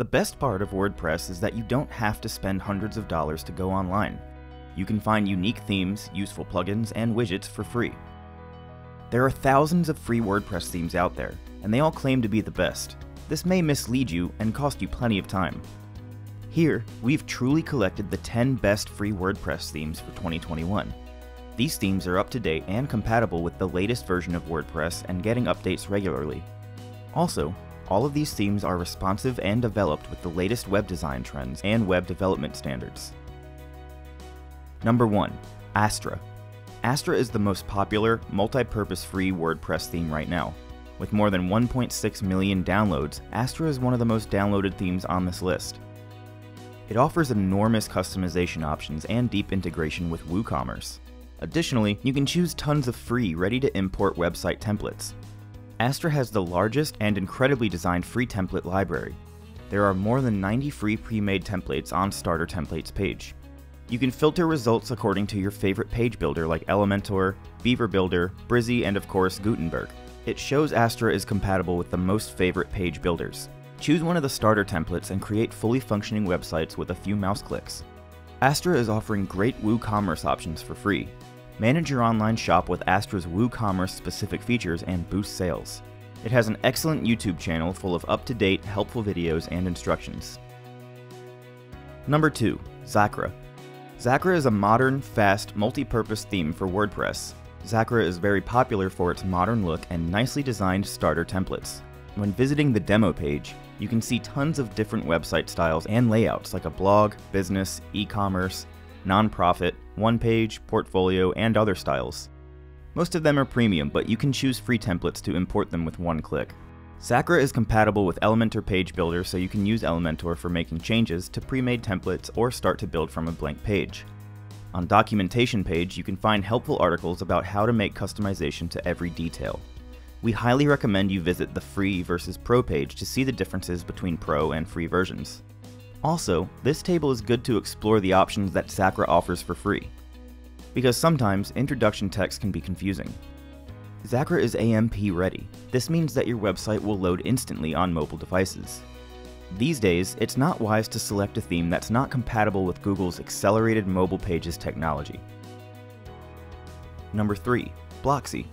The best part of WordPress is that you don't have to spend hundreds of dollars to go online. You can find unique themes, useful plugins, and widgets for free. There are thousands of free WordPress themes out there, and they all claim to be the best. This may mislead you and cost you plenty of time. Here, we've truly collected the 10 best free WordPress themes for 2021. These themes are up to date and compatible with the latest version of WordPress and getting updates regularly. Also, all of these themes are responsive and developed with the latest web design trends and web development standards. Number 1. Astra. Astra is the most popular, multi-purpose free WordPress theme right now. With more than 1.6 million downloads, Astra is one of the most downloaded themes on this list. It offers enormous customization options and deep integration with WooCommerce. Additionally, you can choose tons of free, ready-to-import website templates. Astra has the largest and incredibly designed free template library. There are more than 90 free pre-made templates on Starter Templates page. You can filter results according to your favorite page builder like Elementor, Beaver Builder, Brizy, and of course Gutenberg. It shows Astra is compatible with the most favorite page builders. Choose one of the starter templates and create fully functioning websites with a few mouse clicks. Astra is offering great WooCommerce options for free, Manage your online shop with Astra's WooCommerce specific features and boost sales. It has an excellent YouTube channel full of up-to-date, helpful videos and instructions. Number 2. Zakra. Zakra is a modern, fast, multi-purpose theme for WordPress. Zakra is very popular for its modern look and nicely designed starter templates. When visiting the demo page, you can see tons of different website styles and layouts like a blog, business, e-commerce, nonprofit, one page, portfolio, and other styles. Most of them are premium, but you can choose free templates to import them with one click. Zakra is compatible with Elementor Page Builder, so you can use Elementor for making changes to pre-made templates or start to build from a blank page. On documentation page, you can find helpful articles about how to make customization to every detail. We highly recommend you visit the free versus pro page to see the differences between pro and free versions. Also, this table is good to explore the options that Zakra offers for free, because sometimes introduction text can be confusing. Zakra is AMP ready. This means that your website will load instantly on mobile devices. These days, it's not wise to select a theme that's not compatible with Google's Accelerated Mobile Pages technology. Number 3. Blocksy.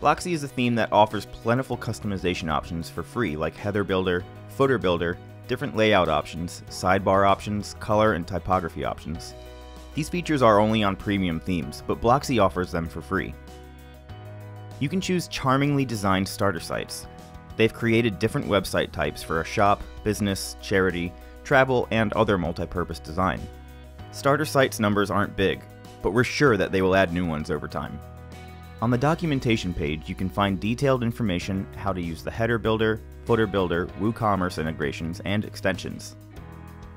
Blocksy is a theme that offers plentiful customization options for free like Header Builder, Footer Builder, different layout options, sidebar options, color, and typography options. These features are only on premium themes, but Blocksy offers them for free. You can choose charmingly designed starter sites. They've created different website types for a shop, business, charity, travel, and other multi-purpose design. Starter sites numbers aren't big, but we're sure that they will add new ones over time. On the documentation page, you can find detailed information how to use the header builder, footer builder, WooCommerce integrations, and extensions.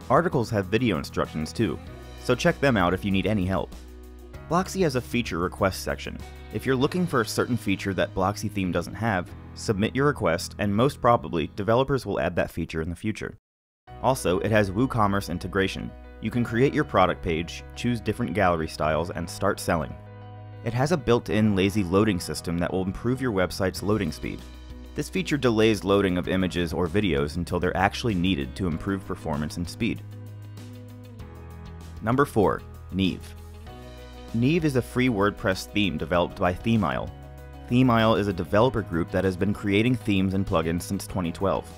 Articles have video instructions too, so check them out if you need any help. Blocksy has a feature request section. If you're looking for a certain feature that Blocksy theme doesn't have, submit your request and most probably developers will add that feature in the future. Also, it has WooCommerce integration. You can create your product page, choose different gallery styles, and start selling. It has a built-in lazy loading system that will improve your website's loading speed. This feature delays loading of images or videos until they're actually needed to improve performance and speed. Number 4. Neve. Neve is a free WordPress theme developed by ThemeIsle. ThemeIsle is a developer group that has been creating themes and plugins since 2012.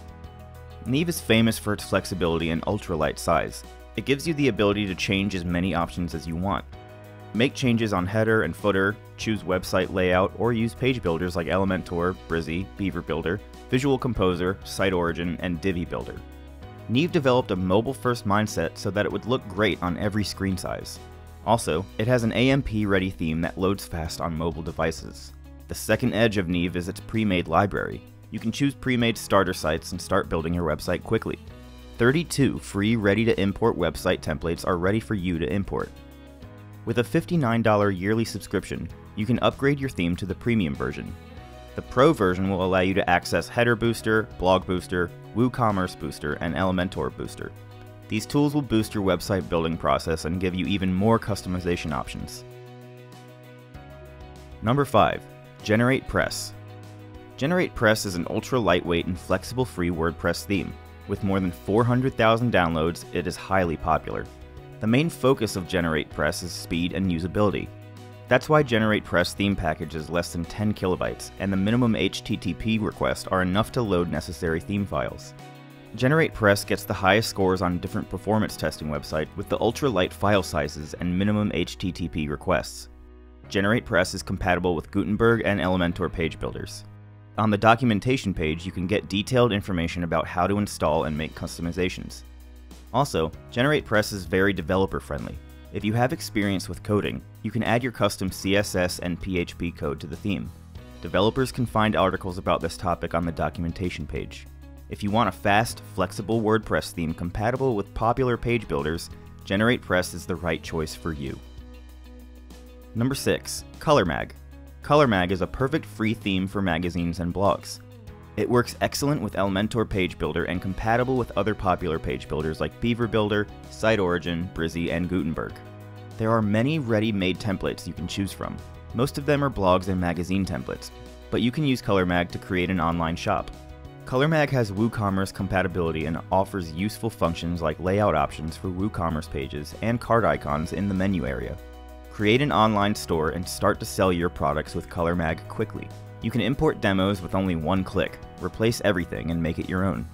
Neve is famous for its flexibility and ultralight size. It gives you the ability to change as many options as you want, Make changes on header and footer, choose website layout, or use page builders like Elementor, Brizy, Beaver Builder, Visual Composer, Site Origin, and Divi Builder. Neve developed a mobile-first mindset so that it would look great on every screen size. Also, it has an AMP-ready theme that loads fast on mobile devices. The second edge of Neve is its pre-made library. You can choose pre-made starter sites and start building your website quickly. 32 free ready-to-import website templates are ready for you to import. With a $59 yearly subscription, you can upgrade your theme to the premium version. The Pro version will allow you to access Header Booster, Blog Booster, WooCommerce Booster, and Elementor Booster. These tools will boost your website building process and give you even more customization options. Number 5. GeneratePress. Generate Press is an ultra lightweight and flexible free WordPress theme. With more than 400,000 downloads, it is highly popular. The main focus of Generate Press is speed and usability. That's why Generate Press theme package is less than 10 kilobytes, and the minimum HTTP requests are enough to load necessary theme files. Generate Press gets the highest scores on different performance testing websites with the ultra-light file sizes and minimum HTTP requests. Generate Press is compatible with Gutenberg and Elementor page builders. On the documentation page, you can get detailed information about how to install and make customizations. Also, GeneratePress is very developer friendly. If you have experience with coding, you can add your custom CSS and PHP code to the theme. Developers can find articles about this topic on the documentation page. If you want a fast, flexible WordPress theme compatible with popular page builders, GeneratePress is the right choice for you. Number 6. ColorMag. ColorMag is a perfect free theme for magazines and blogs. It works excellent with Elementor Page Builder and compatible with other popular page builders like Beaver Builder, SiteOrigin, Brizy, and Gutenberg. There are many ready-made templates you can choose from. Most of them are blogs and magazine templates, but you can use ColorMag to create an online shop. ColorMag has WooCommerce compatibility and offers useful functions like layout options for WooCommerce pages and card icons in the menu area. Create an online store and start to sell your products with ColorMag quickly. You can import demos with only one click, replace everything, and make it your own.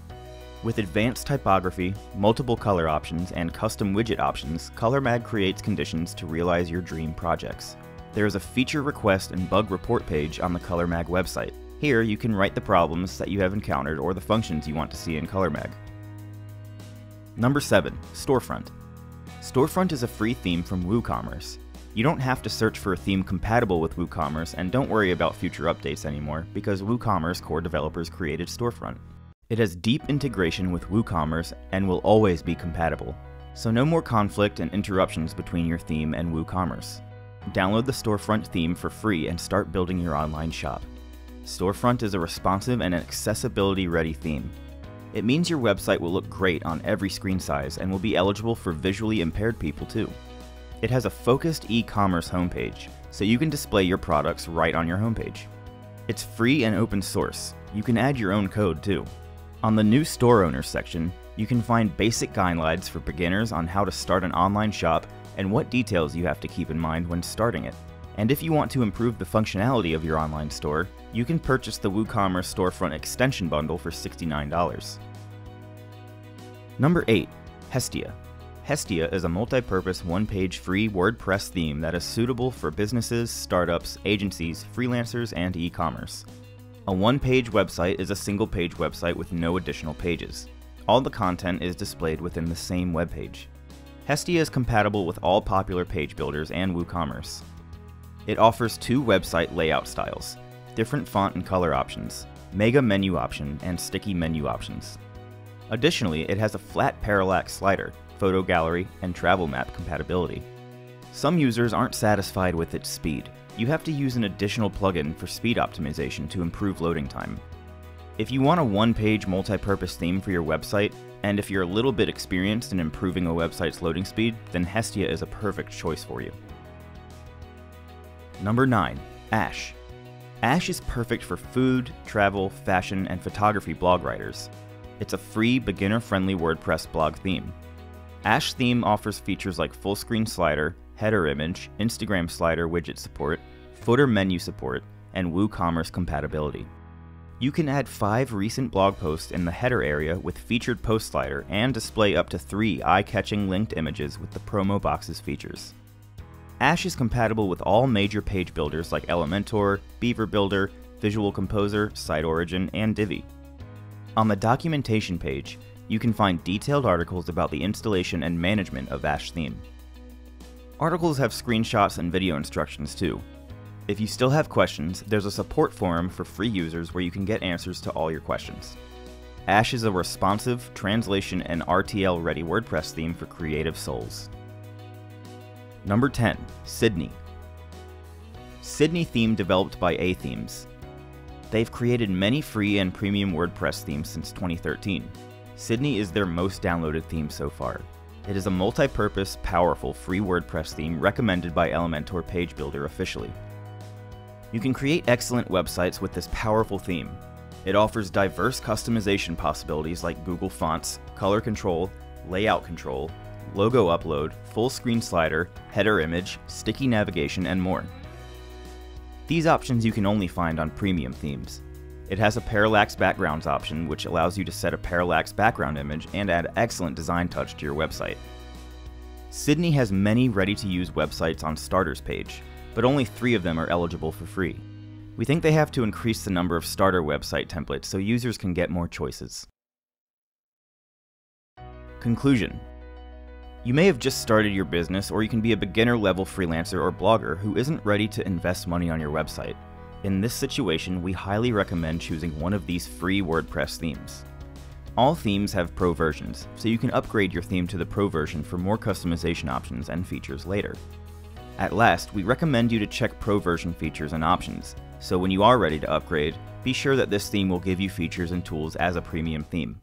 With advanced typography, multiple color options, and custom widget options, ColorMag creates conditions to realize your dream projects. There is a feature request and bug report page on the ColorMag website. Here, you can write the problems that you have encountered or the functions you want to see in ColorMag. Number 7. Storefront. Storefront is a free theme from WooCommerce. You don't have to search for a theme compatible with WooCommerce and don't worry about future updates anymore because WooCommerce core developers created Storefront. It has deep integration with WooCommerce and will always be compatible, so no more conflict and interruptions between your theme and WooCommerce. Download the Storefront theme for free and start building your online shop. Storefront is a responsive and accessibility ready theme. It means your website will look great on every screen size and will be eligible for visually impaired people too. It has a focused e-commerce homepage, so you can display your products right on your homepage. It's free and open source. You can add your own code too. On the new store owners section, you can find basic guidelines for beginners on how to start an online shop and what details you have to keep in mind when starting it. And if you want to improve the functionality of your online store, you can purchase the WooCommerce Storefront Extension Bundle for $69. Number 8. Hestia. Hestia is a multi-purpose one-page free WordPress theme that is suitable for businesses, startups, agencies, freelancers, and e-commerce. A one-page website is a single-page website with no additional pages. All the content is displayed within the same web page. Hestia is compatible with all popular page builders and WooCommerce. It offers two website layout styles, different font and color options, mega menu option, and sticky menu options. Additionally, it has a flat parallax slider, photo gallery, and travel map compatibility. Some users aren't satisfied with its speed. You have to use an additional plugin for speed optimization to improve loading time. If you want a one-page multi-purpose theme for your website, and if you're a little bit experienced in improving a website's loading speed, then Hestia is a perfect choice for you. Number 9. Ashe. Ashe is perfect for food, travel, fashion, and photography blog writers. It's a free, beginner-friendly WordPress blog theme. Ashe Theme offers features like full screen slider, header image, Instagram slider widget support, footer menu support, and WooCommerce compatibility. You can add five recent blog posts in the header area with featured post slider and display up to three eye-catching linked images with the promo boxes features. Ashe is compatible with all major page builders like Elementor, Beaver Builder, Visual Composer, SiteOrigin, and Divi. On the documentation page, you can find detailed articles about the installation and management of Ashe Theme. Articles have screenshots and video instructions too. If you still have questions, there's a support forum for free users where you can get answers to all your questions. Ashe is a responsive, translation, and RTL ready WordPress theme for creative souls. Number 10. Sydney. Sydney theme developed by aThemes. They've created many free and premium WordPress themes since 2013. Sydney is their most downloaded theme so far. It is a multi-purpose, powerful, free WordPress theme recommended by Elementor Page Builder officially. You can create excellent websites with this powerful theme. It offers diverse customization possibilities like Google Fonts, color control, layout control, logo upload, full screen slider, header image, sticky navigation, and more. These options you can only find on premium themes. It has a parallax backgrounds option, which allows you to set a parallax background image and add excellent design touch to your website. Sydney has many ready-to-use websites on Starters page, but only three of them are eligible for free. We think they have to increase the number of starter website templates so users can get more choices. Conclusion You may have just started your business, or you can be a beginner level freelancer or blogger who isn't ready to invest money on your website. In this situation, we highly recommend choosing one of these free WordPress themes. All themes have pro versions, so you can upgrade your theme to the pro version for more customization options and features later. At last, we recommend you to check pro version features and options, so when you are ready to upgrade, be sure that this theme will give you features and tools as a premium theme.